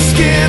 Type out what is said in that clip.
skin.